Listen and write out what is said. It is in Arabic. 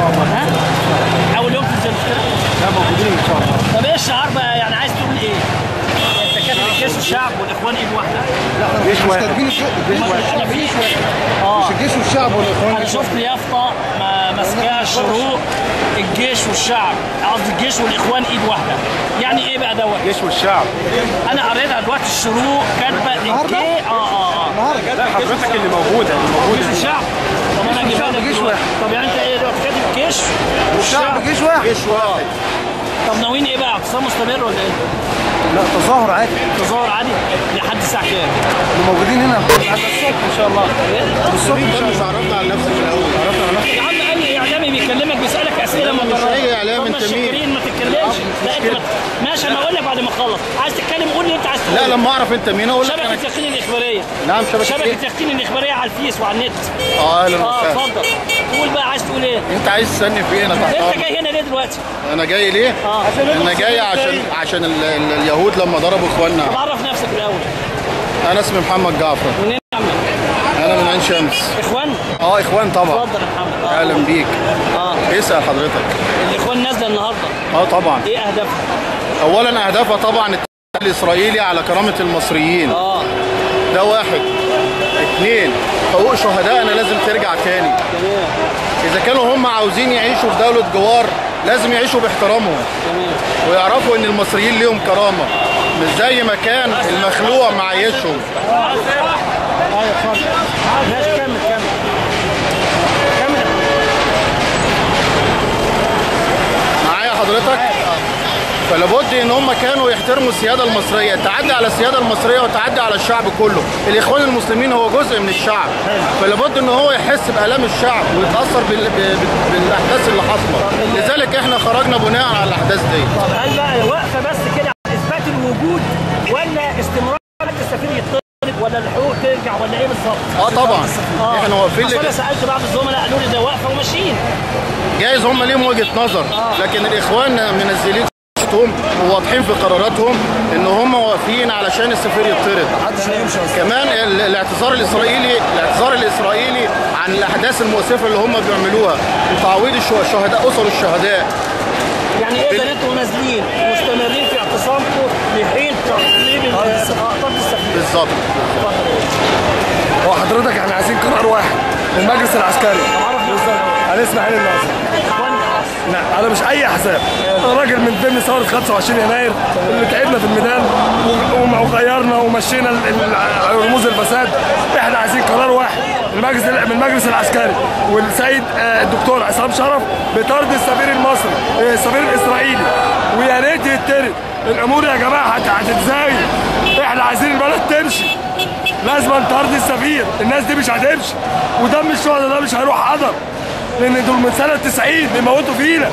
شاء الله. أول يوم تنزلوا كده؟ لا موجودين إن شاء الله. طب إيه الشعار بقى؟ يعني عايز تقول إيه؟ دكاتره الجيش والشعب والإخوان ايد واحدة لا إحنا مش الجيش واحد. إيه؟ آه. مش الجيش والشعب والإخوان أنا إيه شفت يافطة ماسكاها الشروق الجيش والشعب. قصدي الجيش والإخوان ايد واحدة يعني إيه بقى دوت؟ الجيش والشعب. أنا قريتها دلوقتي الشروق كاتبة الجيش آه آه آه. النهارده. حضرتك اللي موجوده اللي موجوده الجيش والشعب طب أنا اجيبها واحد. طب يعني أنت إيه جيش الشعب جيش واحد. جيش واحد. طب ناويين إيه بقى؟ اعتصام مستمر ولا إيه؟ لا تظاهر عادي. تظاهر عادي؟ لحد الساعة كام؟ موجودين هنا. لحد الصبح إن شاء الله؟ الصبح ان شاء الله عرفنا عن نفسك الأول. عرفنا عن نفسك يا عم اي إعلامي بيكلمك بيسألك أسئلة ما مش أي إعلام، أنت مين؟ لا انت ماشي أنا أقول لك بعد ما اخلص. عايز تتكلم قول لي انت عايز لا تقول لما اعرف انت مين. أقول لك شبكة يقين الإخبارية. نعم شبكة شبكة إيه؟ يقين الإخبارية على الفيس وعلى النت. آه أهلا آه وسهلا. اتفضل. قول بقى عايز تقول إيه. أنت عايز تستني في إيه؟ أنا تحت أنت جاي هنا ليه دلوقتي؟ أنا جاي ليه؟ آه. أنا جاي عشان عشان ال- ال- اليهود لما ضربوا طب اخواننا عرف نفسك الأول. أنا اسمي محمد جعفر. أنا من عين شمس. إخوان؟ آه إخوان طبعا. اتفضل يا محمد. آه. أهلا بيك. آه. اسأل حضرتك. الإخوان نازلة النهارده. آه طبعا. إيه أهدافها؟ اولا أهدافها طبعا الإسرائيلي على كرامة المصريين. آه. ده واحد. اثنين حقوق شهدائنا لازم ترجع تاني. تمام إذا كانوا هم عاوزين يعيشوا في دولة جوار لازم يعيشوا باحترامهم. تمام ويعرفوا إن المصريين ليهم كرامة. مش زي ما كان المخلوع معيشهم. أيوه معايا حضرتك؟ فلابد إن هم كانوا يحترموا السيادة المصرية التعدي على السيادة المصرية والتعدي على الشعب كله. الإخوان المسلمين هو جزء من الشعب. فلابد إن هو يحس بالام الشعب ويتأثر بالأحداث اللي حاصلة. لذلك إحنا خرجنا بناء على الأحداث دي. طب هل بقى واقفه بس كده على إثبات الوجود ولا استمرار السفير يطلب ولا الحقوق ترجع ولا إيه بالظبط؟ آه طبعا. إحنا واقفين أصل أنا لك- سألت بعض الزملاء قالوا لي ده واقفة وماشيين. جايز هم ليهم وجهة نظر لكن الإخوان منزلين صوتهم وواضحين في قراراتهم إن هم واقفين علشان السفير يطرد. كمان ال- الاعتذار الإسرائيلي الاعتذار الإسرائيلي عن الأحداث المؤسفة اللي هم بيعملوها وتعويض الش- الشهداء أسر الشهداء. يعني إيه ده أنتوا نازلين مستمرين في اعتصامكم لحين تقليل ال- طرد السفير بالظبط. هو حضرتك إحنا عايزين قرار واحد المجلس العسكري. هنسمع عين الناصر لا أنا مش أي احزاب أنا راجل من ضمن ثورة 25 يناير اللي تعبنا في الميدان وغيرنا ومشينا رموز الفساد. إحنا عايزين قرار واحد المجلس من المجلس العسكري. والسيد آه، الدكتور عصام شرف بطرد السفير المصري آه، السفير الإسرائيلي. الأمور يا جماعة هت- هتتزايد إحنا عايزين البلد تمشي. لازم طرد السفير. الناس دي مش هتمشي. ودم الشهداء ده مش هيروح هدر لأن دول من سنة 90 بيموتوا فينا.